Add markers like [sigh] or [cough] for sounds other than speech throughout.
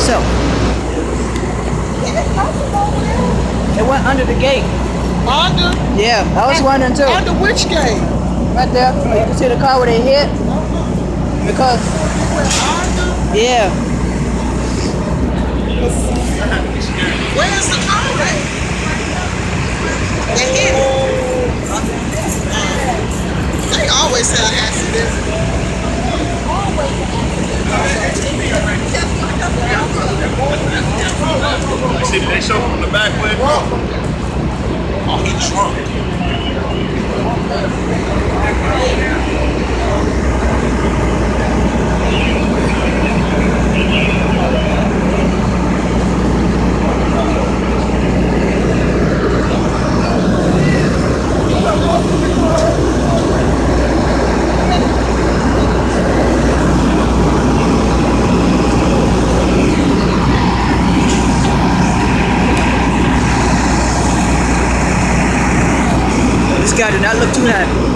myself. It went under the gate. Under? Yeah, I was wondering too. Under which gate? Right there. You can see the car where they hit. Because, yeah. Where's the car at? They hit it. They always have accidents. They show from the back come. Oh, he drunk. This guy do not look too happy.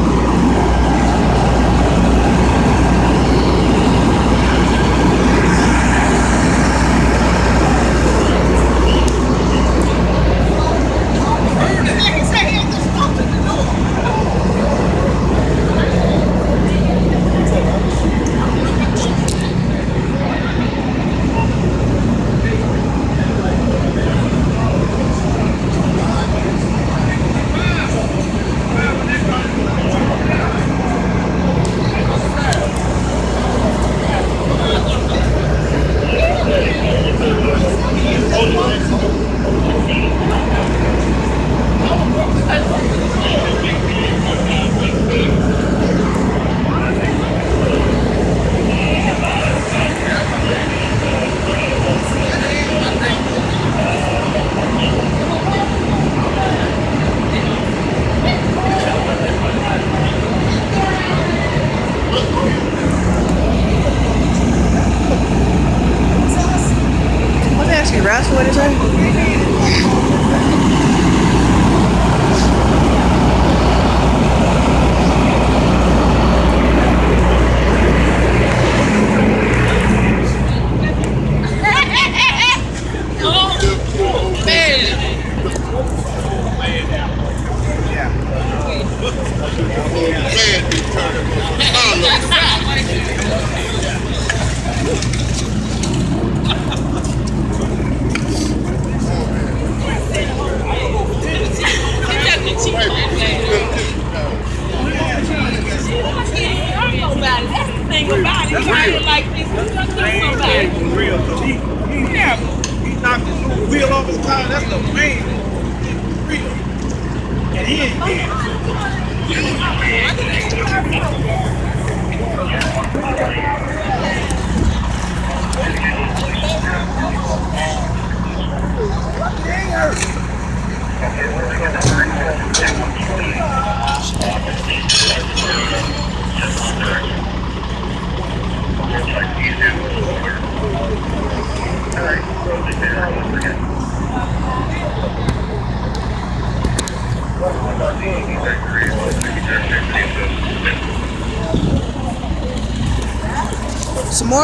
Some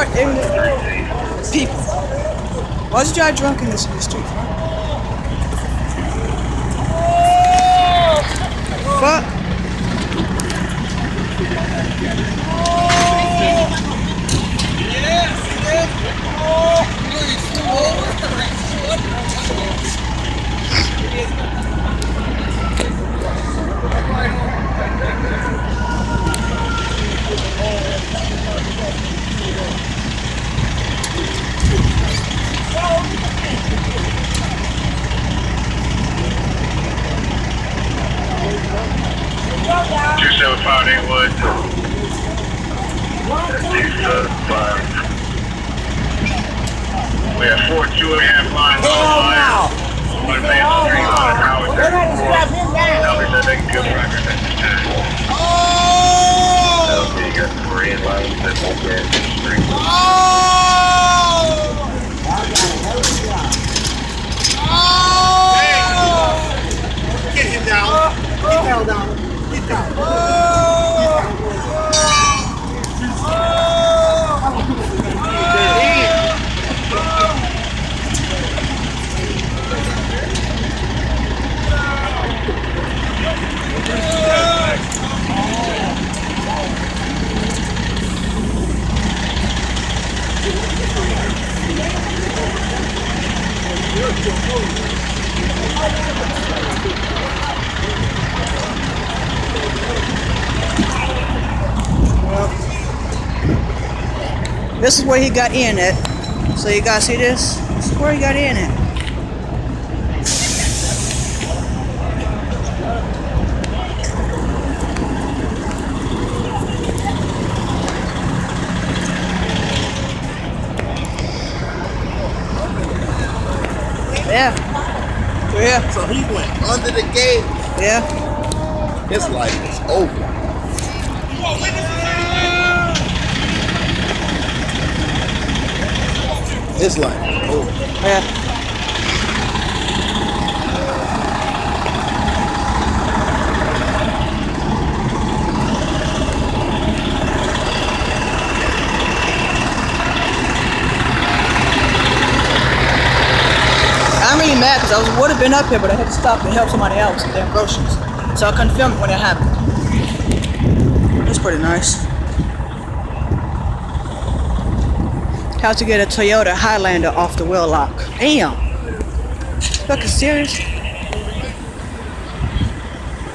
more ignorant people. Why'd you drive drunk in this in the? Fuck. Two seven five eight one. Two seven five. We have four two and a half lines on the line. One man on three on Howard thirty-four. Now they said they can go record at this time. Okay, you got four in lines. That's okay. Three. Get him down. Get down, down. Get down. This is where he got in at. So you guys see this? This is where he got in at. Yeah. Yeah. So he went under the gate. Yeah. His life is over. His life is oh. over. Yeah. I'm really mad because I would have been up here, but I had to stop to help somebody else with their groceries, so I couldn't film it when it happened. That's pretty nice. How to get a Toyota Highlander off the wheel lock? Damn. Fucking serious?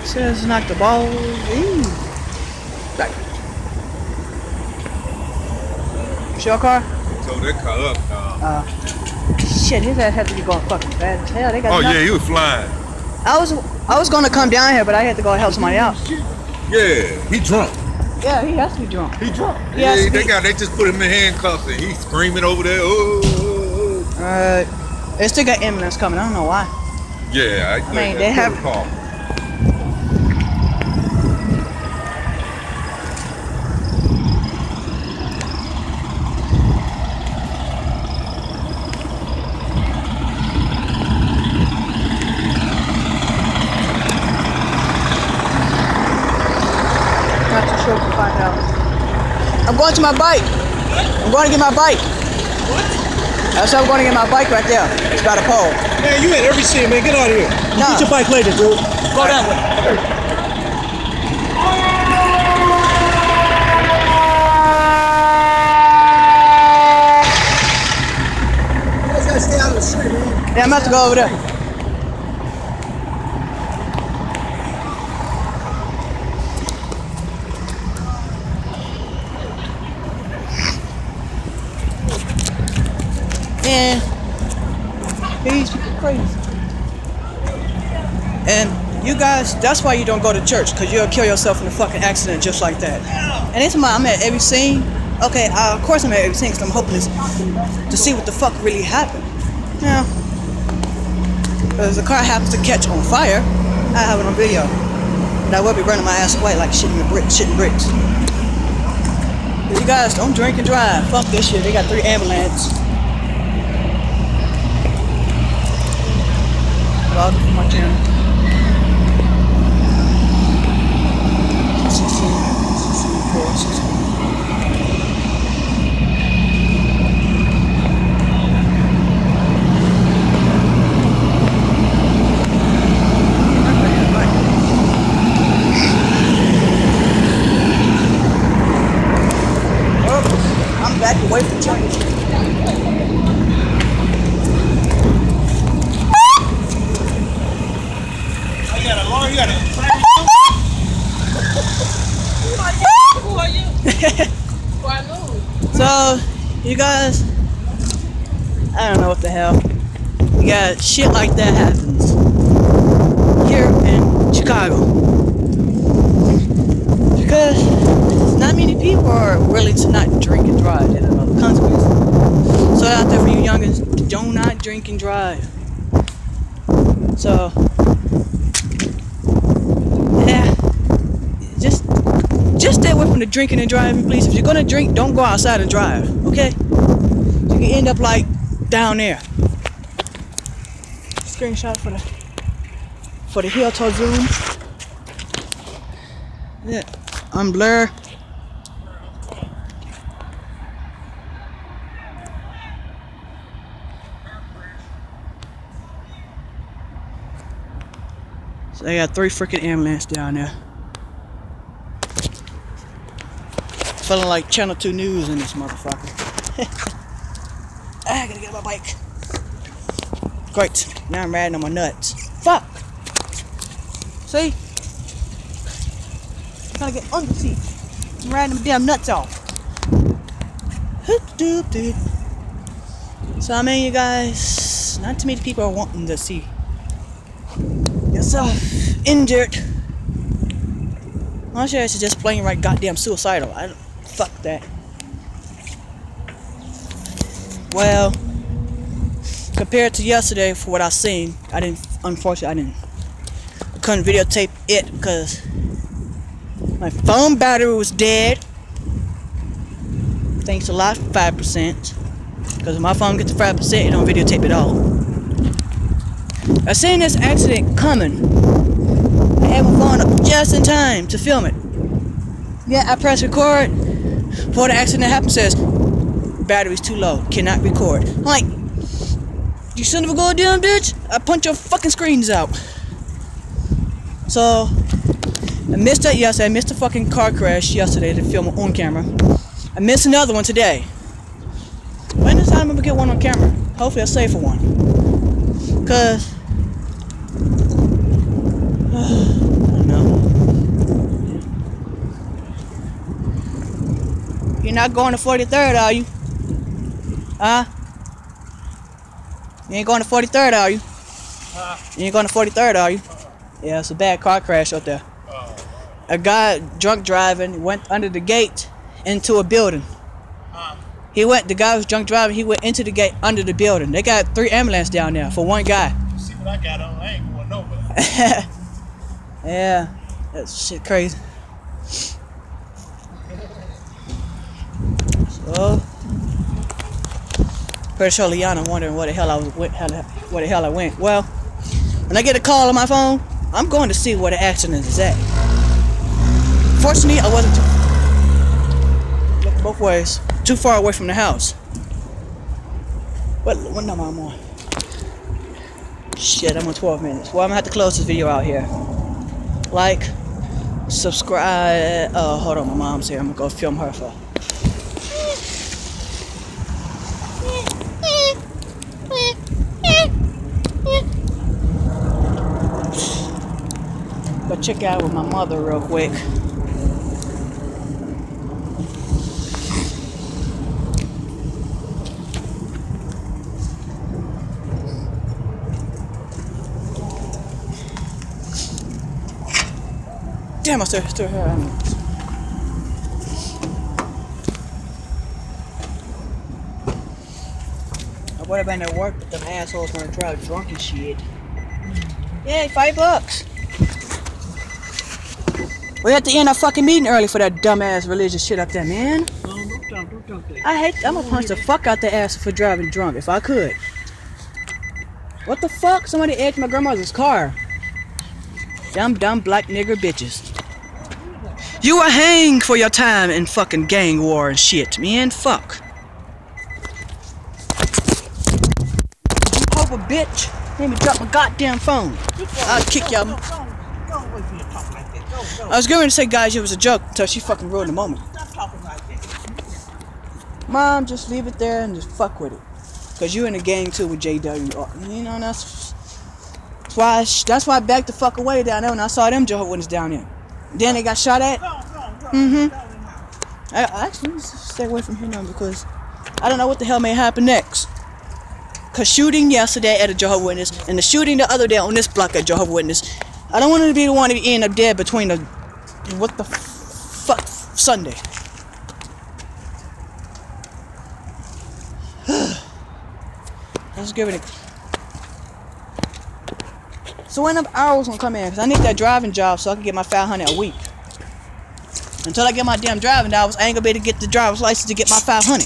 Says knock the ball. Ooh. Right. It's your car? So that car up, dog. Uh, shit, his ass had to be going fucking fast as hell. They got Oh nothing. yeah, he was flying. I was I was gonna come down here, but I had to go help somebody else. Yeah, he drunk. Yeah, he has to be drunk. He drunk. He Yeah, they got they just put him in handcuffs and he's screaming over there. Oh. Uh, they still got ambulance coming. I don't know why. yeah. I, mean, they have- Call. Not too sure to find out. I'm going to my bike. I'm going to get my bike. What? That's how I'm going to get my bike right there. It's by the pole. Man, you had every scene, man. Get out of here. No. Get your bike later, dude. Go that way. Yeah, I'm about to go over there. And these people crazy. And you guys, that's why you don't go to church, because you'll kill yourself in a fucking accident just like that. And anytime I'm at every scene, okay, uh, of course I'm at every scene, because I'm this, to see what the fuck really happened. Yeah. Because the car happens to catch on fire, I have it on video. And I will be running my ass away like shitting the brick, shitting bricks. But you guys don't drink and drive. Fuck this shit. They got three ambulances. Welcome to my channel. Oh, I'm back away from church. Oh, you got a lawyer, you got a So, you guys, I don't know what the hell. Got shit like that happens here in Chicago. Because not many people are willing to not drink and drive. They don't know the consequences. So out there for you youngins, do not not drink and drive. So, yeah, just just stay away from the drinking and driving, please. If you're gonna drink, don't go outside and drive, okay? You can end up like down there. Screenshot for the for the Hilton zoom. Yeah, I'm blur. So they got three freaking ambulance down there. Feeling like Channel 2 News in this motherfucker. [laughs] Ah, I gotta get on my bike. Great. Now I'm riding on my nuts. Fuck. See? I'm trying to get under the seat. I'm riding them damn nuts off. So I mean, you guys, not too many people are wanting to see yourself injured. I'm sure it's just plain right goddamn suicidal. I fuck that. Well, compared to yesterday, for what I seen, I didn't. Unfortunately, I didn't. Couldn't videotape it because my phone battery was dead. Thanks a lot, five percent. Because if my phone gets to five percent, it don't videotape at all. I seen this accident coming. I had my phone up just in time to film it. Yeah, I press record before the accident happened. Says battery's too low, cannot record. I'm like, you son of a goddamn bitch! I punch your fucking screens out. So I missed that yesterday. I missed a fucking car crash yesterday to film on camera. I missed another one today. When is time I'm gonna get one on camera? Hopefully I'll save for one. Cause [sighs] I know. You're not going to 43rd, are you? Huh? You ain't going to 43rd, are you? Huh? You ain't going to 43rd, are you? Yeah, it's a bad car crash out there. Oh. A guy drunk driving went under the gate into a building. Huh? He went. The guy was drunk driving. He went into the gate under the building. They got three ambulances down there for one guy. See what I got on? I ain't going nowhere. [laughs] yeah, that's shit crazy. [laughs] So, pretty sure Liana wondering where the hell I was, where the hell I went. Well, when I get a call on my phone, I'm going to see where the accident is at. Fortunately, I wasn't too, both ways, too far away from the house. What, what number I'm on? Shit, I'm on 12 minutes. Well, I'm gonna have to close this video out here. Like, subscribe. Oh, hold on, my mom's here. I'm gonna go film her for. Go check out with my mother real quick. Damn, I still, still here. I'm- I would have been at work, but them assholes to drive drunk and shit. Yay, five bucks. We had to end our fucking meeting early for that dumbass religious shit up there, man. I hate. I'm gonna punch the fuck out the ass for driving drunk if I could. What the fuck? Somebody edged my grandmother's car. Dumb, dumb black nigger bitches. You were hanged for your time in fucking gang war and shit, man. Fuck. You a bitch. Made me drop my goddamn phone. I'll kick y'all. Don't, don't, don't wait for you to talk like that. Go, go. I was going to say, guys, it was a joke until she fucking ruined the moment. Stop talking like that. Mom, just leave it there and just fuck with it. Cause you in the gang too with JW. You know that's, that's why. I That's why I backed the fuck away down there when I saw them Jehovah's Witnesses down there. Then they got shot at. Mhm. Now. I, I actually need to stay away from here now because I don't know what the hell may happen next. Cause shooting yesterday at a Jehovah's Witness and the shooting the other day on this block at Jehovah's Witness, I don't want to be the one to end up dead between the what the fuck Sunday. [sighs] Let's give it a. So when them hours gonna come in? Cause I need that driving job so I can get my 500 a week. Until I get my damn driving hours, I ain't gonna be able to get the driver's license to get my 500.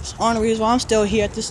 It's the only reason why I'm still here at this